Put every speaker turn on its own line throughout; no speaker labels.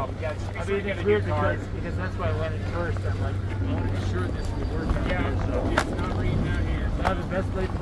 problem. Yeah, just I sure mean, it's weird because, because that's why I went in first. I'm like, I want to be sure this would work. Yeah, so. it's not reading out here. It's not the best place to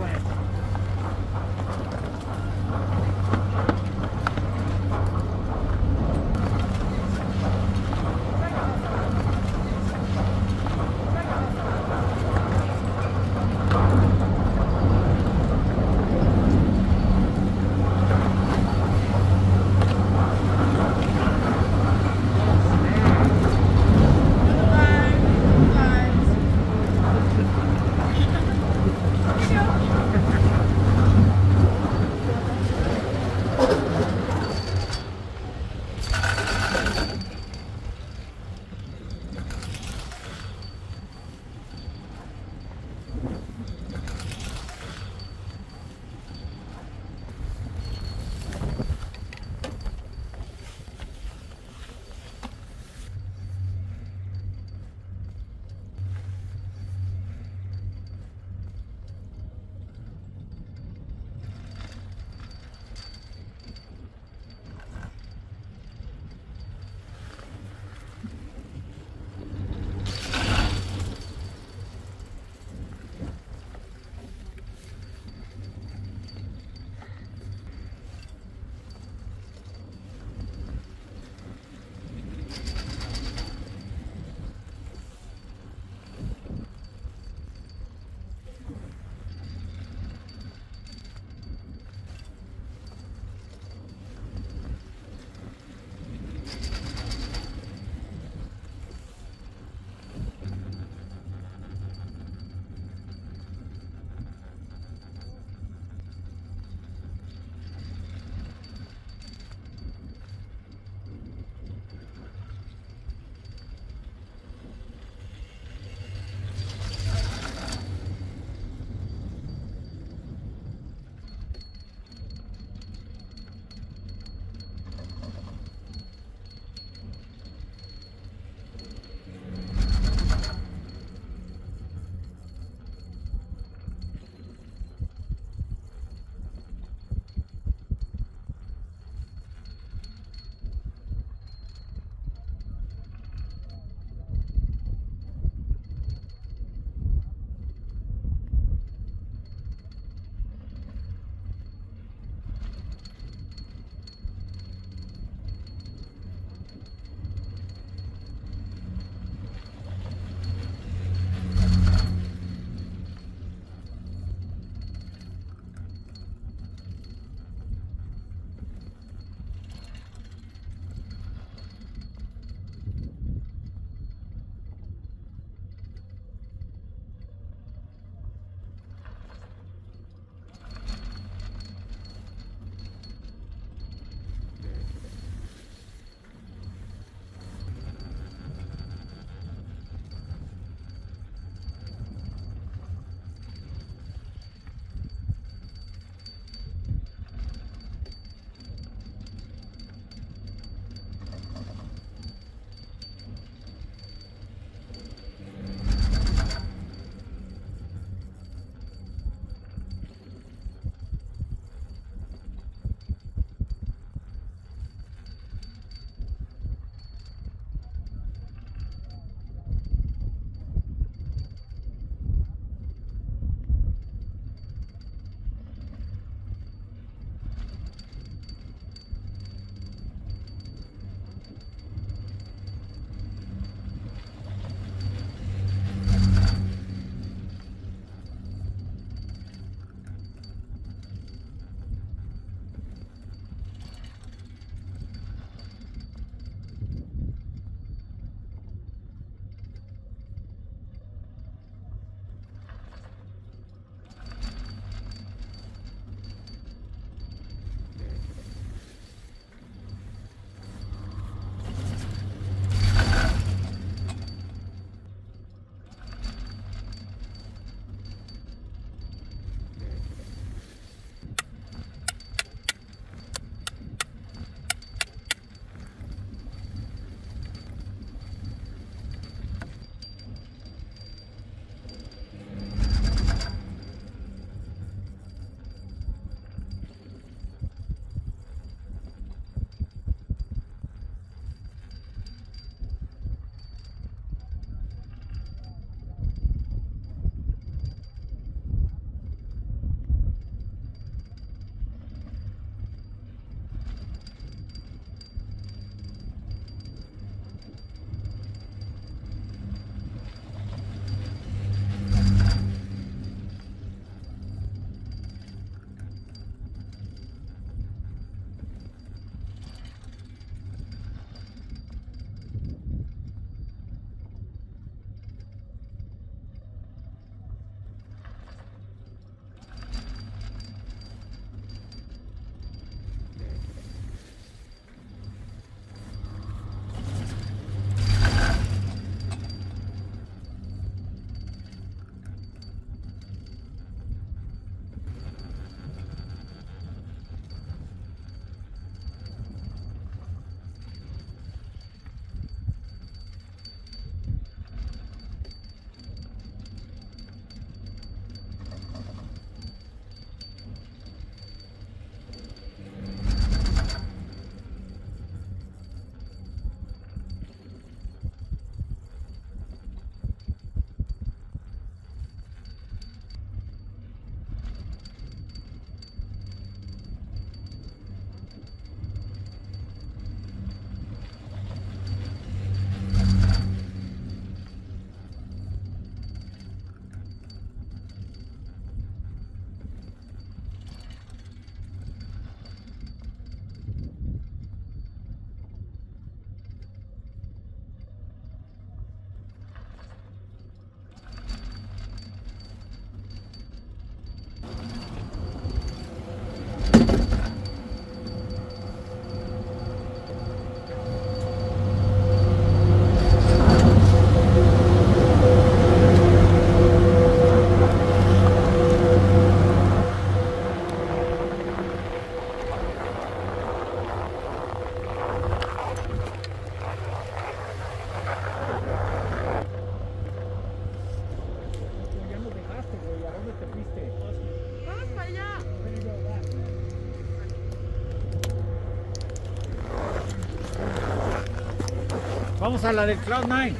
vamos a la de Cloud9.